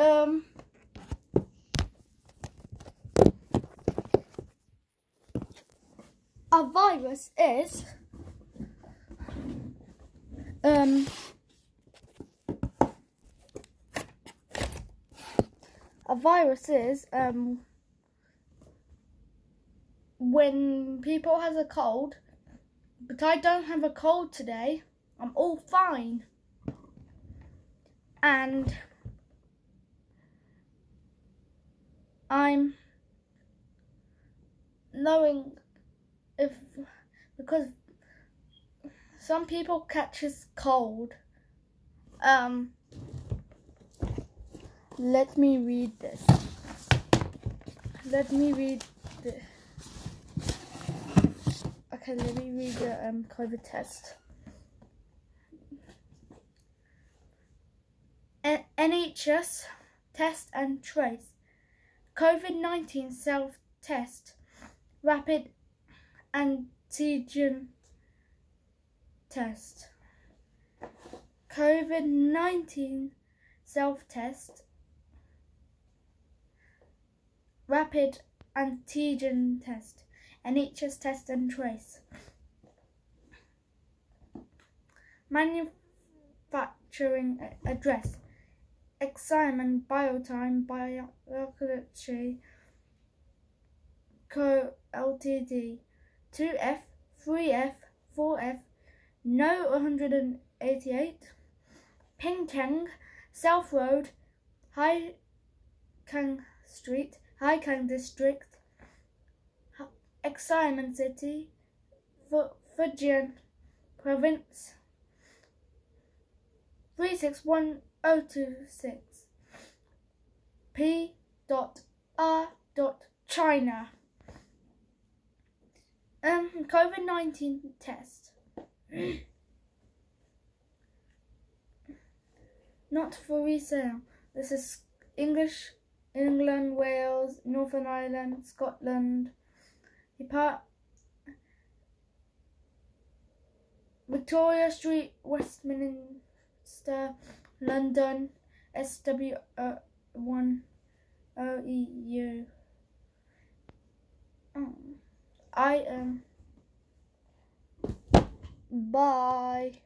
Um. A virus is um a virus is um when people has a cold but I don't have a cold today I'm all fine and I'm knowing if because some people catches cold. Um, let me read this. Let me read this. Okay, let me read the um, COVID test. N- NHS test and trace. COVID 19 self test. Rapid antigen test. COVID 19 self test. Rapid antigen test. And NHS test and trace. Manufacturing address. Excimen Biotime Biology Co Ltd. 2F, 3F, 4F, No 188, Ping Kang, South Road, Hai Kang Street, Haicang District, Excitement City, Fujian Province, 361026, P. R. China. Um, COVID 19 test. Not for resale. This is English, England, Wales, Northern Ireland, Scotland. Depart Victoria Street, Westminster, London, SW1 uh, OEU. Oh. I am. Bye.